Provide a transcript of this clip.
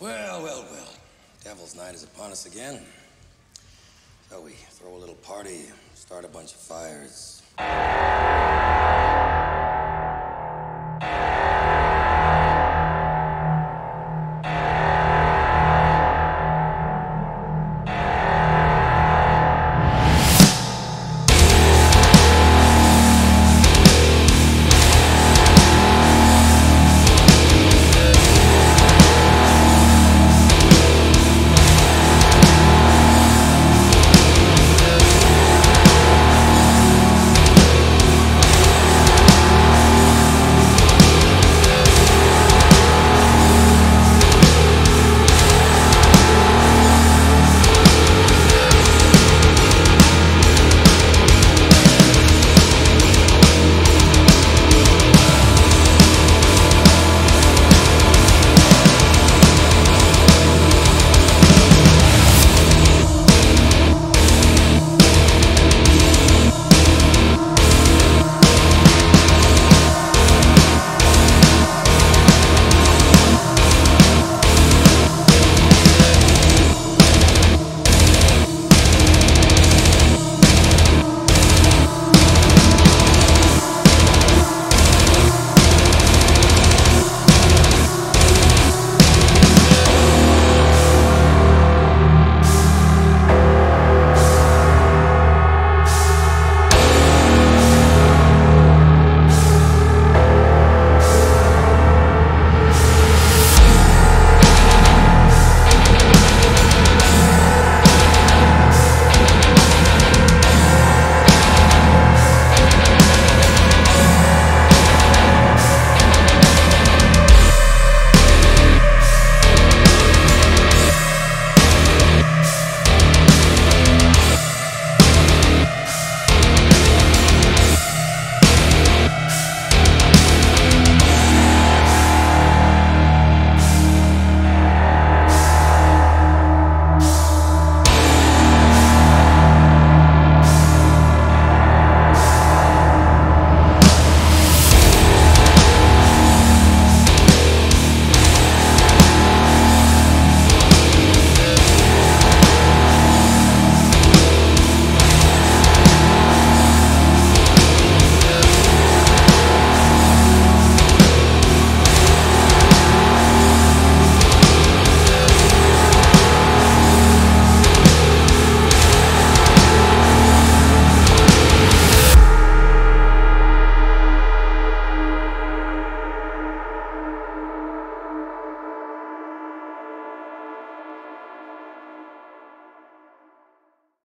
Well, well, well. Devil's Night is upon us again. So we throw a little party, start a bunch of fires.